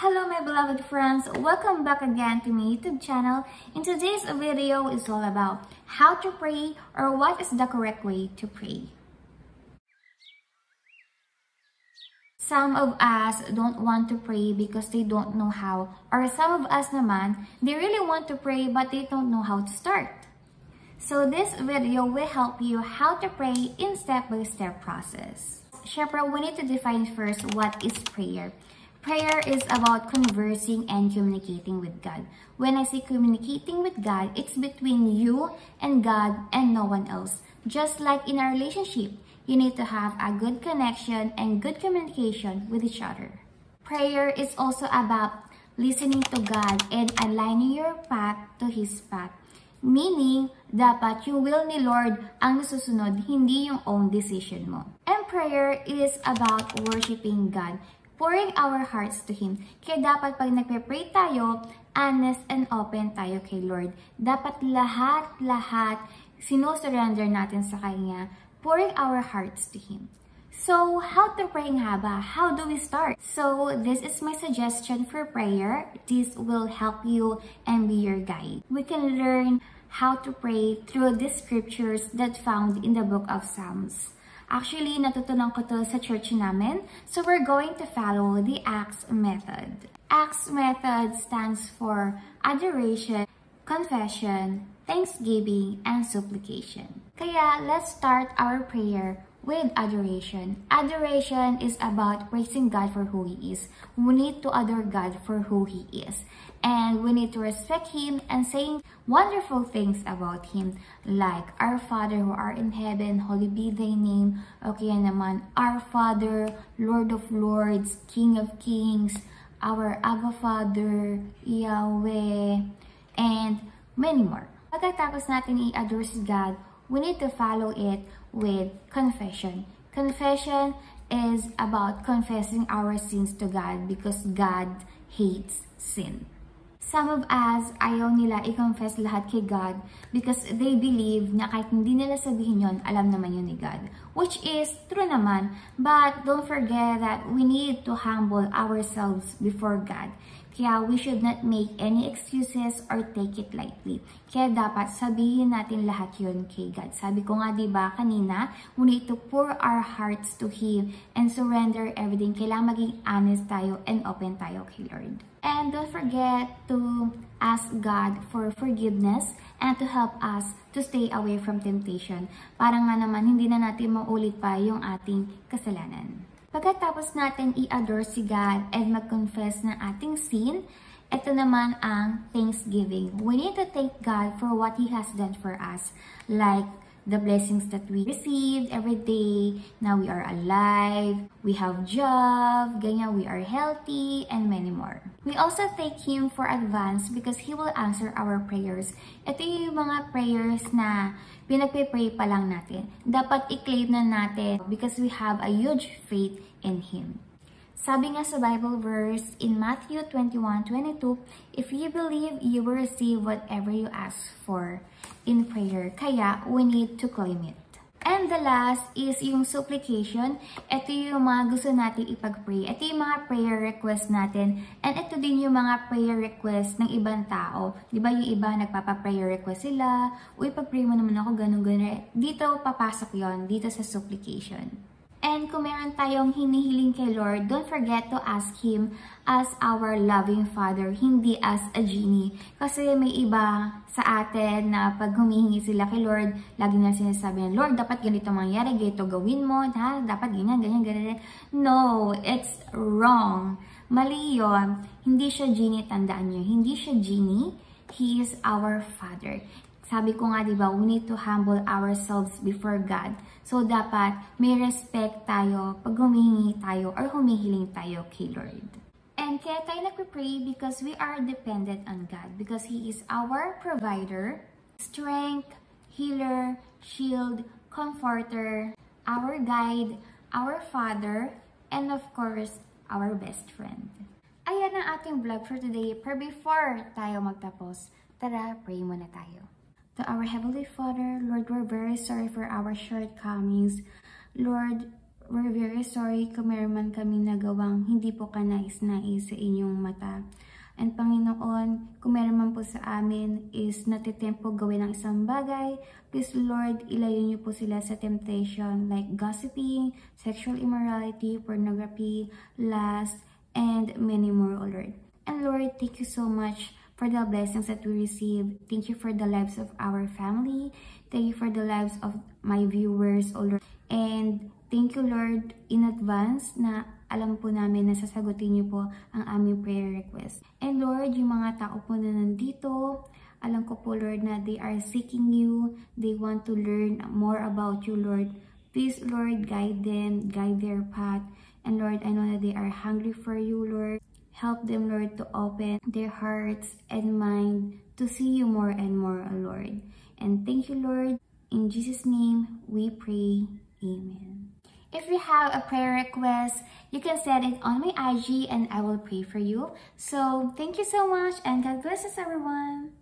Hello my beloved friends, welcome back again to my YouTube channel. In today's video is all about how to pray or what is the correct way to pray. Some of us don't want to pray because they don't know how or some of us naman, they really want to pray but they don't know how to start. So this video will help you how to pray in step-by-step -step process. Syempre, we need to define first what is prayer. Prayer is about conversing and communicating with God. When I say communicating with God, it's between you and God and no one else. Just like in a relationship, you need to have a good connection and good communication with each other. Prayer is also about listening to God and aligning your path to His path. Meaning, dapat yung will ni Lord ang nasusunod, hindi yung own decision mo. And prayer is about worshiping God pouring our hearts to Him. Kaya dapat pag nagpe-pray tayo, honest and open tayo kay Lord. Dapat lahat-lahat sinosurrender natin sa Kanya, pouring our hearts to Him. So, how to pray nga ba? How do we start? So, this is my suggestion for prayer. This will help you and be your guide. We can learn how to pray through the scriptures that found in the book of Psalms. Actually, natutunan ko to sa church namin. So, we're going to follow the ACTS method. ACTS method stands for adoration, confession, thanksgiving, and supplication. Kaya, let's start our prayer with adoration. Adoration is about praising God for who He is. We need to adore God for who He is. And we need to respect Him and saying wonderful things about Him. Like, Our Father who art in heaven, holy be Thy name. Okay naman, Our Father, Lord of Lords, King of Kings, Our Abba Father, Yahweh, and many more. Pagkatapos natin i-adore si God, we need to follow it with confession. Confession is about confessing our sins to God because God hates sin. Some of us, ayaw nila i-confess lahat kay God because they believe na kahit hindi nila sabihin yon, alam naman yun ni God. Which is true naman, but don't forget that we need to humble ourselves before God. Kaya we should not make any excuses or take it lightly. Kaya dapat sabihin natin lahat yun kay God. Sabi ko nga diba kanina, we need to pour our hearts to Him and surrender everything. Kailangan maging honest tayo and open tayo kay Lord. And don't forget to ask God for forgiveness and to help us to stay away from temptation. Para nga naman hindi na natin maulit pa yung ating kasalanan. Pagkatapos natin i-adore si God and mag-confess ng ating sin, ito naman ang thanksgiving. We need to thank God for what He has done for us. Like, the blessings that we received every day. Now we are alive, we have job, ganyan, we are healthy, and many more. We also thank Him for advance because He will answer our prayers. Ito yung mga prayers na pinagpe-pray pa lang natin. Dapat i-claim na natin because we have a huge faith in Him. Sabi nga sa Bible verse in Matthew 21:22, If you believe, you will receive whatever you ask for in prayer. Kaya, we need to claim it. And the last is yung supplication. Ito yung mga gusto natin ipag-pray. Ito yung mga prayer request natin. And ito din yung mga prayer request ng ibang tao. Di ba yung iba nagpapa-prayer request sila? Uy, pag-pray mo naman ako, ganun, ganun. Dito papasok yon dito sa supplication. And kung meron tayong hinihiling kay Lord, don't forget to ask Him as our loving Father, hindi as a genie. Kasi may iba sa atin na pag humihingi sila kay Lord, lagi na sinasabi ng Lord, dapat ganito mangyari, ganito gawin mo, ha? dapat ganyan, ganyan, ganyan. No, it's wrong. Mali yun. Hindi siya genie, tandaan nyo. Hindi siya genie. He is our Father. Sabi ko nga, di ba, we need to humble ourselves before God. So, dapat may respect tayo pag humihingi tayo or humihiling tayo kay Lord. And kaya tayo nagpe-pray because we are dependent on God. Because He is our provider, strength, healer, shield, comforter, our guide, our Father, and of course, our best friend. Ayan ang ating vlog for today. Pero before tayo magtapos, tara, pray muna tayo. To our Heavenly Father, Lord, we're very sorry for our shortcomings. Lord, we're very sorry kung meron man kami nagawang hindi po kanais-nais sa inyong mata. And Panginoon, kung meron man po sa amin is natitempo gawin ang isang bagay, please Lord, ilayo niyo po sila sa temptation like gossiping, sexual immorality, pornography, lust, and many more, O Lord. And Lord, thank you so much for the blessings that we receive. Thank you for the lives of our family. Thank you for the lives of my viewers, O Lord. And Thank you Lord in advance na alam po namin na sasagutin niyo po ang aming prayer request. And Lord, yung mga tao po na nandito, alam ko po Lord na they are seeking you, they want to learn more about you Lord. Please Lord, guide them, guide their path. And Lord, I know that they are hungry for you Lord. Help them Lord to open their hearts and mind to see you more and more Lord. And thank you Lord. In Jesus' name, we pray. Amen. If you have a prayer request, you can send it on my IG and I will pray for you. So thank you so much and God bless us everyone.